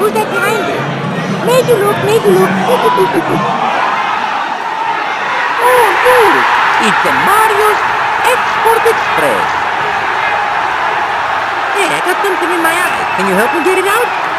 Who's that behind you? Make you look, make you look. oh, good. It's the Mario's Export Express. Hey, I got something in my eye. Can you help me get it out?